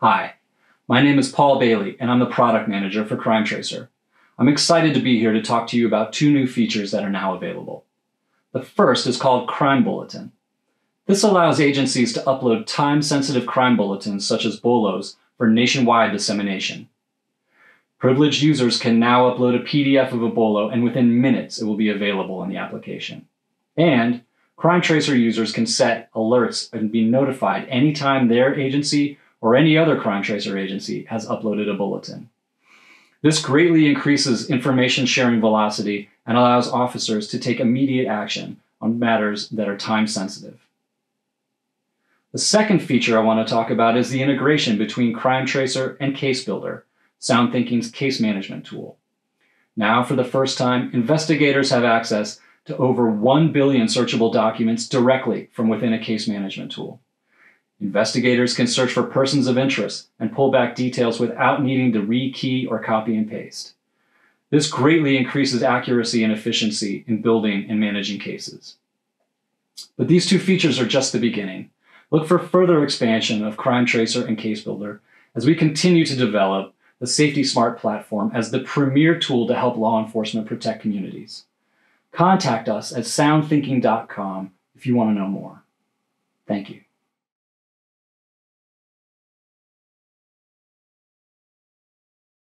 Hi, my name is Paul Bailey, and I'm the product manager for CrimeTracer. I'm excited to be here to talk to you about two new features that are now available. The first is called Crime Bulletin. This allows agencies to upload time sensitive crime bulletins, such as BOLOs, for nationwide dissemination. Privileged users can now upload a PDF of a BOLO, and within minutes it will be available in the application. And CrimeTracer users can set alerts and be notified anytime their agency or any other CrimeTracer agency has uploaded a bulletin. This greatly increases information sharing velocity and allows officers to take immediate action on matters that are time sensitive. The second feature I want to talk about is the integration between CrimeTracer and CaseBuilder, SoundThinking's case management tool. Now, for the first time, investigators have access to over 1 billion searchable documents directly from within a case management tool. Investigators can search for persons of interest and pull back details without needing to rekey or copy and paste. This greatly increases accuracy and efficiency in building and managing cases. But these two features are just the beginning. Look for further expansion of CrimeTracer and CaseBuilder as we continue to develop the SafetySmart platform as the premier tool to help law enforcement protect communities. Contact us at soundthinking.com if you want to know more. Thank you.